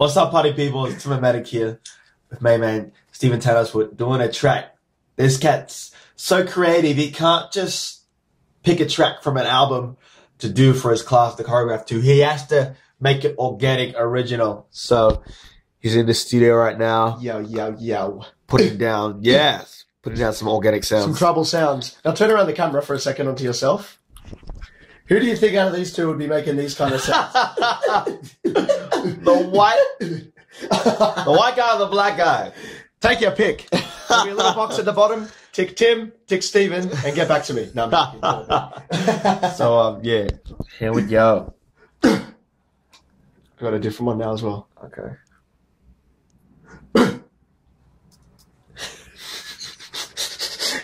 what's up, party people? It's Medic here with my man Stephen Tannerswood doing a track. This cat's so creative, he can't just pick a track from an album to do for his class to choreograph to. He has to make it organic, original. So he's in the studio right now, Yo, yo, yo. putting down, yes, putting down some organic sounds. Some trouble sounds. Now turn around the camera for a second onto yourself. Who do you think out of these two would be making these kind of sounds? the white, the white guy or the black guy? Take your pick. There'll be a little box at the bottom. Tick Tim, tick Steven, and get back to me. No, I'm. So um, yeah, here we go. Got a different one now as well. Okay.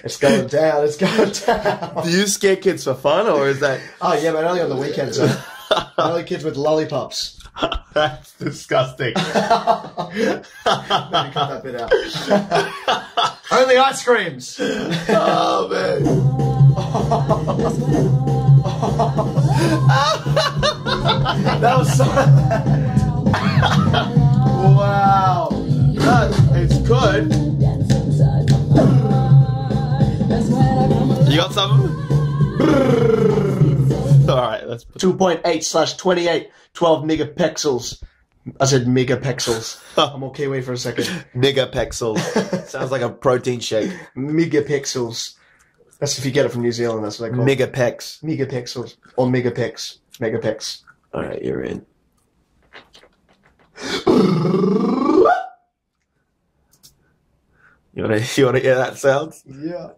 It's going down. It's going down. Do you scare kids for fun, or is that Oh yeah, but only on the weekends. Though. only kids with lollipops. that's disgusting? Cut that bit out. only ice creams. oh man. That was so. You got something? All right, let's put 2.8 slash 28, 12 megapixels. I said megapixels. I'm okay. Wait for a second. nigga pixels. Sounds like a protein shake. Megapixels. That's if you get it from New Zealand. That's what they call it. Nigga pex. Megapixels or megapix. Megapix. All right, you're in. You wanna you wanna hear that sound? Yeah.